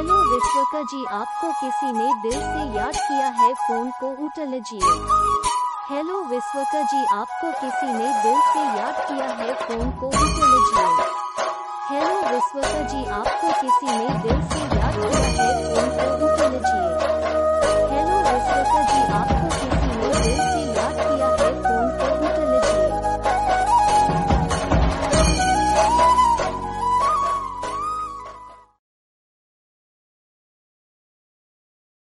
hello विश्वका जी आपको किसी ने दिल से याद किया है, फ़ोन को उठा लीजिए हेलो विश्वका जी, आपको किसी ने दिल से याद किया है, फ़ोन को उठा लीजिए हेलो विश्वका जी, आपको किसी ने दिल